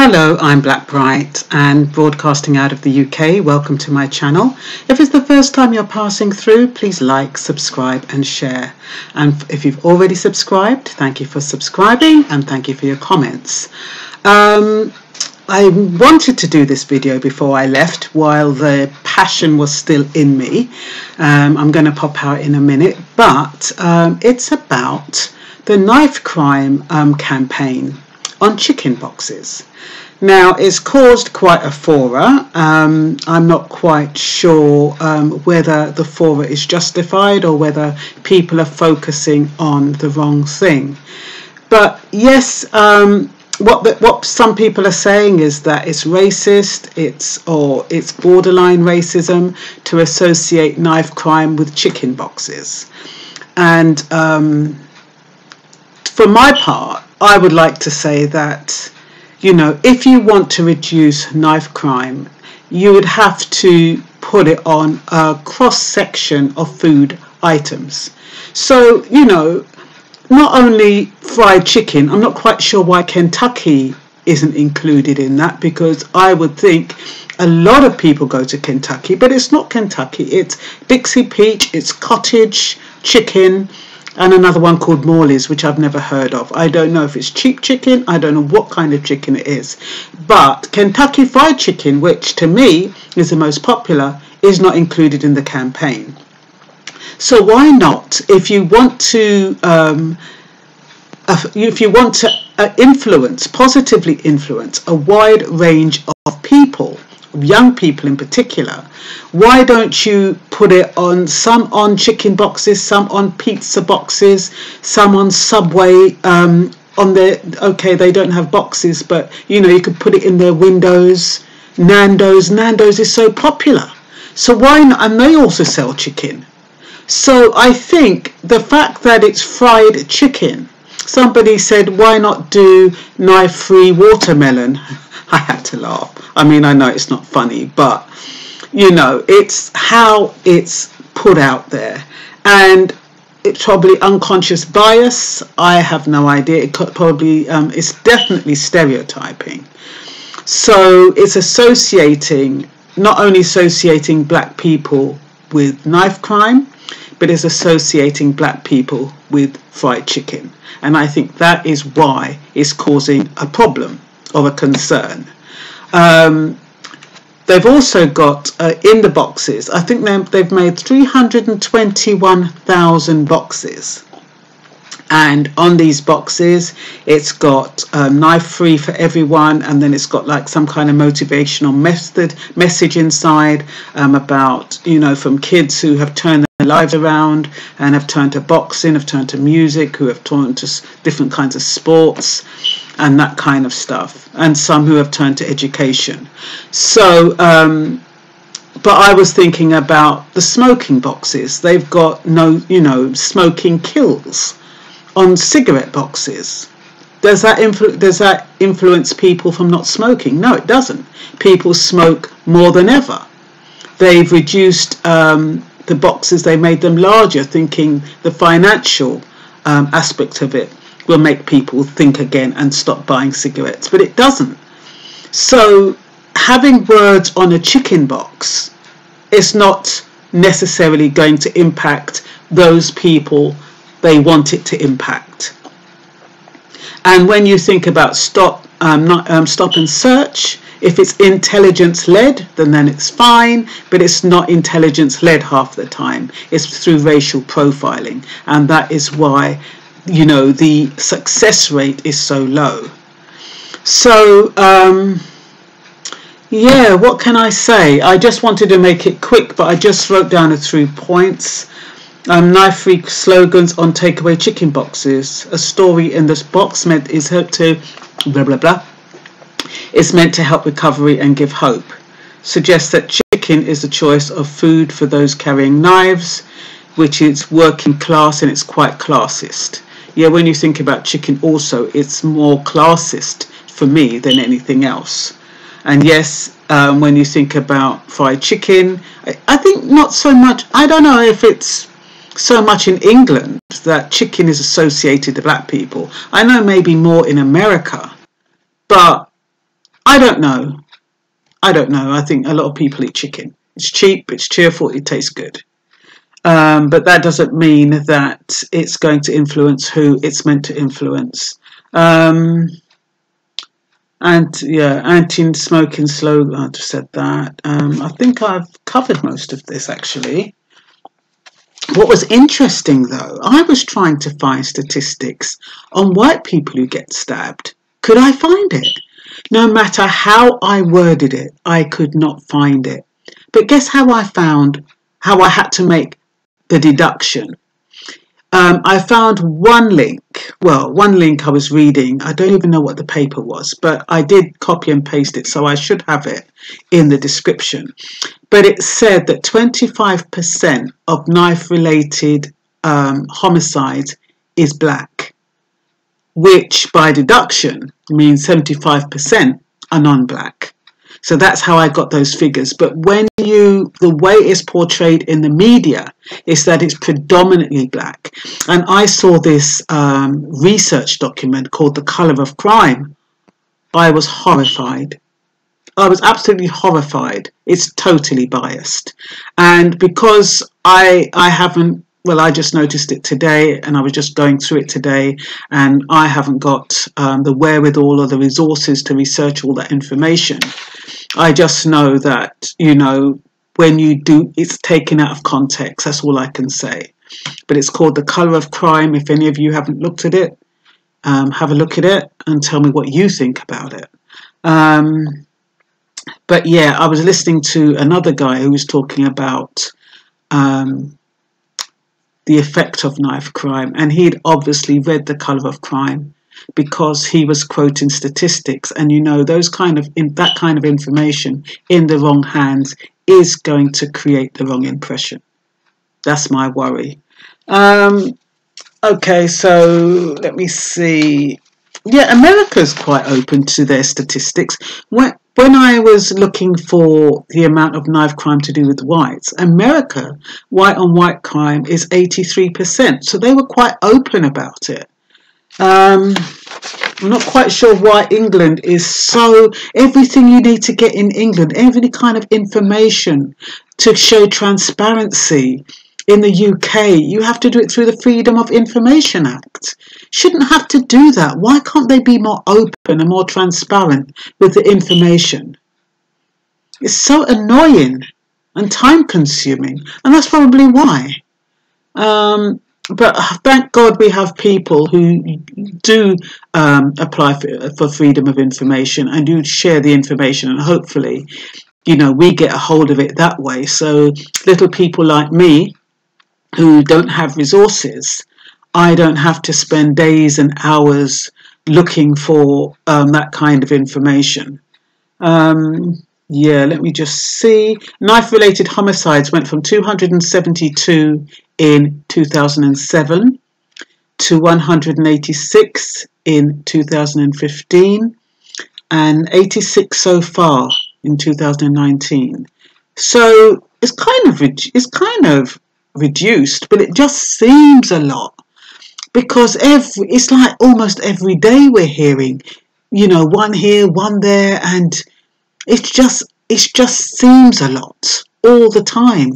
Hello, I'm Black Bright and broadcasting out of the UK. Welcome to my channel. If it's the first time you're passing through, please like, subscribe and share. And if you've already subscribed, thank you for subscribing and thank you for your comments. Um, I wanted to do this video before I left while the passion was still in me. Um, I'm going to pop out in a minute, but um, it's about the knife crime um, campaign on chicken boxes. Now, it's caused quite a furore. Um, I'm not quite sure um, whether the furore is justified or whether people are focusing on the wrong thing. But yes, um, what the, what some people are saying is that it's racist, it's or it's borderline racism to associate knife crime with chicken boxes, and um, for my part, I would like to say that, you know, if you want to reduce knife crime, you would have to put it on a cross section of food items. So, you know, not only fried chicken, I'm not quite sure why Kentucky isn't included in that because I would think a lot of people go to Kentucky, but it's not Kentucky, it's Dixie Peach, it's cottage chicken, and another one called Morley's, which I've never heard of. I don't know if it's cheap chicken, I don't know what kind of chicken it is. But Kentucky Fried Chicken, which to me is the most popular, is not included in the campaign. So why not, if you want to, um, if you want to uh, influence, positively influence a wide range of people, young people in particular, why don't you put it on some on chicken boxes, some on pizza boxes, some on Subway? Um, on their okay, they don't have boxes, but you know you could put it in their windows. Nando's, Nando's is so popular, so why not? And they also sell chicken. So I think the fact that it's fried chicken. Somebody said, why not do knife-free watermelon? I had to laugh. I mean, I know it's not funny, but you know, it's how it's put out there. And it's probably unconscious bias. I have no idea. It could probably, um, it's definitely stereotyping. So it's associating, not only associating black people with knife crime, but is associating black people with fried chicken. And I think that is why it's causing a problem or a concern. Um, They've also got uh, in the boxes, I think they've made 321,000 boxes. And on these boxes, it's got um, knife free for everyone, and then it's got like some kind of motivational method message inside um, about you know from kids who have turned their lives around and have turned to boxing, have turned to music, who have turned to different kinds of sports and that kind of stuff, and some who have turned to education. So, um, but I was thinking about the smoking boxes. They've got no, you know, smoking kills on cigarette boxes. Does that influ- does that influence people from not smoking? No, it doesn't. People smoke more than ever. They've reduced um, the boxes. They made them larger, thinking the financial um, aspect of it will make people think again and stop buying cigarettes, but it doesn't. So having words on a chicken box is not necessarily going to impact those people they want it to impact. And when you think about stop, um, not, um, stop and search, if it's intelligence led, then then it's fine, but it's not intelligence led half the time. It's through racial profiling, and that is why you know the success rate is so low. So um, yeah, what can I say? I just wanted to make it quick, but I just wrote down a three points. Um, knife free slogans on takeaway chicken boxes. A story in this box meant is help to blah blah blah. It's meant to help recovery and give hope. Suggests that chicken is the choice of food for those carrying knives, which is working class and it's quite classist yeah, when you think about chicken, also, it's more classist for me than anything else. And yes, um, when you think about fried chicken, I, I think not so much. I don't know if it's so much in England that chicken is associated to black people. I know maybe more in America, but I don't know. I don't know. I think a lot of people eat chicken. It's cheap, it's cheerful, it tastes good. Um, but that doesn't mean that it's going to influence who it's meant to influence. Um, and yeah, anti-smoking slogan. I just said that. Um, I think I've covered most of this actually. What was interesting though, I was trying to find statistics on white people who get stabbed. Could I find it? No matter how I worded it, I could not find it. But guess how I found how I had to make the deduction? Um, I found one link. Well, one link I was reading. I don't even know what the paper was, but I did copy and paste it, so I should have it in the description. But it said that 25% of knife related um, homicides is black, which by deduction means 75% are non black. So that's how I got those figures. But when you, the way it's portrayed in the media is that it's predominantly black. And I saw this um, research document called The Colour of Crime. I was horrified. I was absolutely horrified. It's totally biased. And because I, I haven't well, I just noticed it today and I was just going through it today, and I haven't got um, the wherewithal or the resources to research all that information. I just know that, you know, when you do, it's taken out of context. That's all I can say. But it's called The Colour of Crime. If any of you haven't looked at it, um, have a look at it and tell me what you think about it. Um, but yeah, I was listening to another guy who was talking about um, the effect of knife crime, and he'd obviously read The Colour of Crime because he was quoting statistics and you know those kind of in, that kind of information in the wrong hands is going to create the wrong impression that's my worry um, okay so let me see yeah america's quite open to their statistics when when I was looking for the amount of knife crime to do with whites, America, white on white crime is 83%. So they were quite open about it. Um, I'm not quite sure why England is so everything you need to get in England, every kind of information to show transparency. In the UK, you have to do it through the Freedom of Information Act. Shouldn't have to do that. Why can't they be more open and more transparent with the information? It's so annoying and time consuming, and that's probably why. Um, but thank God we have people who do um, apply for, for freedom of information and do share the information, and hopefully, you know, we get a hold of it that way. So little people like me who don't have resources, I don't have to spend days and hours looking for um, that kind of information. Um, yeah, let me just see. Knife related homicides went from 272 in 2007 to 186 in 2015 and 86 so far in 2019. So it's kind of it's kind of reduced, but it just seems a lot because every it's like almost every day we're hearing, you know, one here, one there, and it's just it just seems a lot all the time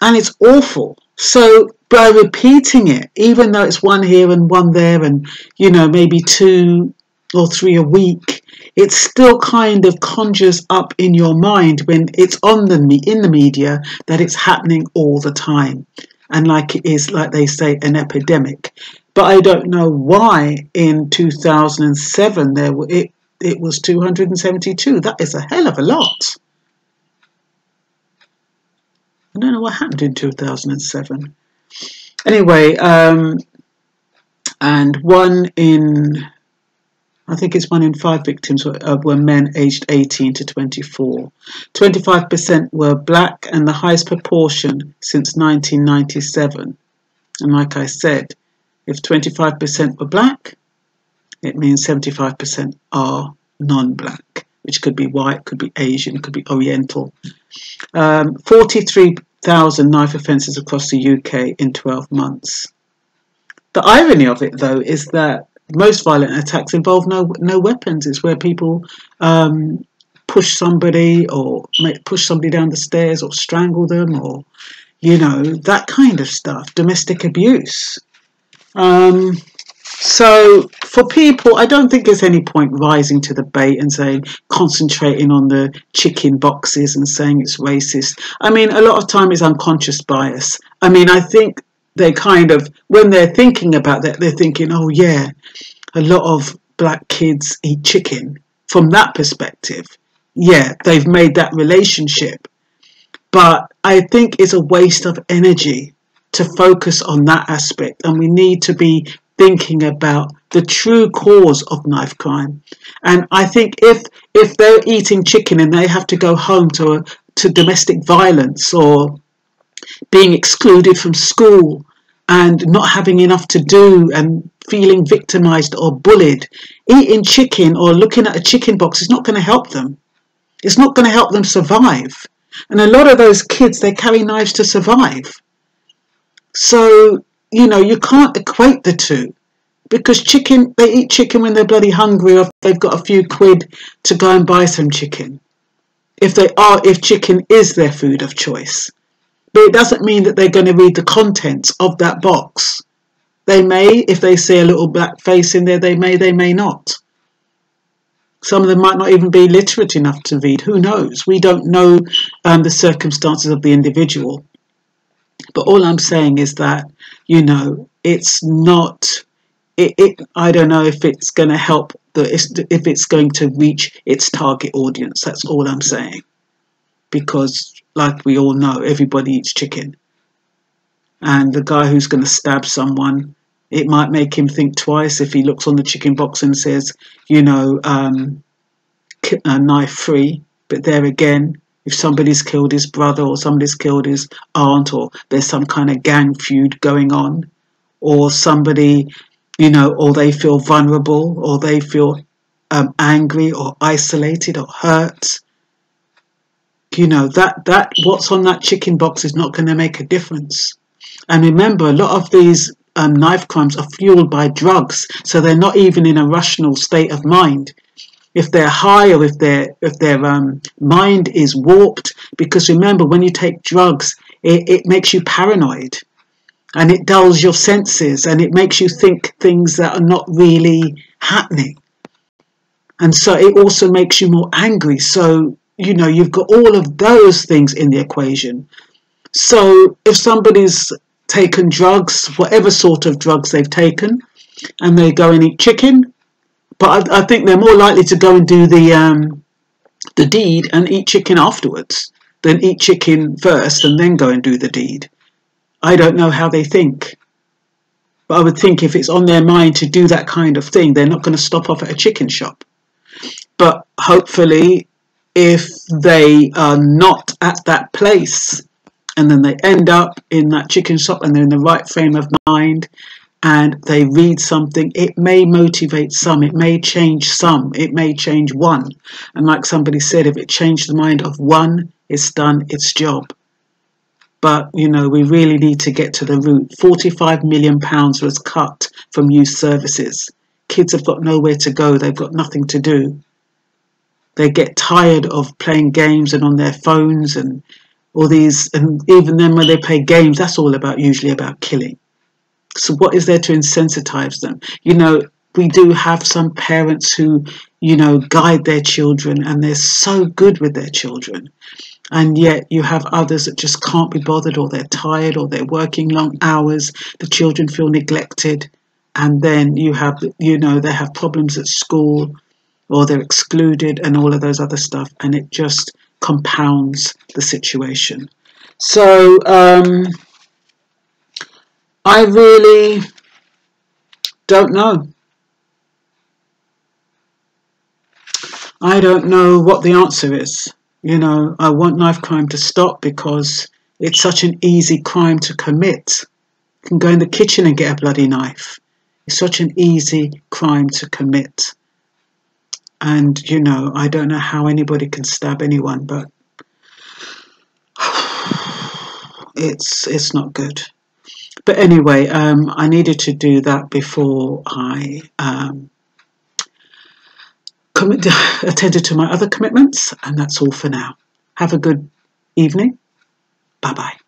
and it's awful. So by repeating it, even though it's one here and one there, and you know maybe two or three a week, it still kind of conjures up in your mind when it's on the in the media that it's happening all the time, and like it is, like they say, an epidemic. But I don't know why in 2007 there it it was 272. That is a hell of a lot. I don't know what happened in 2007. Anyway, um, and one in, I think it's one in five victims were, uh, were men aged 18 to 24. 25% were black and the highest proportion since 1997. And like I said, if 25% were black, it means 75% are non black, which could be white, could be Asian, could be Oriental. Um, 43,000 knife offences across the UK in 12 months. The irony of it, though, is that most violent attacks involve no no weapons. It's where people um, push somebody or make, push somebody down the stairs or strangle them or you know that kind of stuff. Domestic abuse. Um, so for people, I don't think there's any point rising to the bait and saying concentrating on the chicken boxes and saying it's racist. I mean, a lot of time is unconscious bias. I mean, I think they kind of when they're thinking about that, they're thinking, oh yeah, a lot of black kids eat chicken. From that perspective, yeah, they've made that relationship. But I think it's a waste of energy to focus on that aspect, and we need to be thinking about the true cause of knife crime. And I think if if they're eating chicken and they have to go home to to domestic violence or being excluded from school and not having enough to do and feeling victimized or bullied, eating chicken or looking at a chicken box is not going to help them. It's not going to help them survive. And a lot of those kids, they carry knives to survive. So you know, you can't equate the two because chicken, they eat chicken when they're bloody hungry or they've got a few quid to go and buy some chicken. If they are, if chicken is their food of choice. But it doesn't mean that they're going to read the contents of that box. They may, if they see a little black face in there, they may, they may not. Some of them might not even be literate enough to read. Who knows? We don't know um, the circumstances of the individual. But all I'm saying is that, you know, it's not, it, it I don't know if it's going to help, the, if it's going to reach its target audience. That's all I'm saying. Because, like we all know, everybody eats chicken. And the guy who's going to stab someone, it might make him think twice if he looks on the chicken box and says, you know, um, uh, knife free. But there again, if somebody's killed his brother or somebody's killed his aunt or there's some kind of gang feud going on or somebody you know or they feel vulnerable or they feel um, angry or isolated or hurt you know that that what's on that chicken box is not going to make a difference. And remember a lot of these um, knife crimes are fueled by drugs so they're not even in a rational state of mind if they're high or if their if their um, mind is warped. Because remember, when you take drugs, it, it makes you paranoid, and it dulls your senses, and it makes you think things that are not really happening. And so it also makes you more angry. So you know you've got all of those things in the equation. So if somebody's taken drugs, whatever sort of drugs they've taken, and they go and eat chicken, but I, I, think they're more likely to go and do the um, the deed and eat chicken afterwards than eat chicken first and then go and do the deed. I don't know how they think. But I would think if it's on their mind to do that kind of thing, they're not going to stop off at a chicken shop. But hopefully, if they are not at that place and then they end up in that chicken shop and they're in the right frame of mind and they read something, it may motivate some, it may change some, it may change one. And like somebody said, if it changed the mind of one, it's done its job. But, you know, we really need to get to the root. £45 million was cut from youth services. Kids have got nowhere to go, they've got nothing to do. They get tired of playing games and on their phones and all these, and even then when they play games, that's all about usually about killing so what is there to insensitize them? You know, we do have some parents who, you know, guide their children and they're so good with their children. And yet you have others that just can't be bothered or they're tired or they're working long hours. The children feel neglected. And then you have, you know, they have problems at school or they're excluded and all of those other stuff. And it just compounds the situation. So, um, I really don't know. I don't know what the answer is. You know, I want knife crime to stop because it's such an easy crime to commit. You can go in the kitchen and get a bloody knife. It's such an easy crime to commit. And, you know, I don't know how anybody can stab anyone, but it's it's not good. But anyway, um, I needed to do that before I um, attended to my other commitments, and that's all for now. Have a good evening. Bye bye.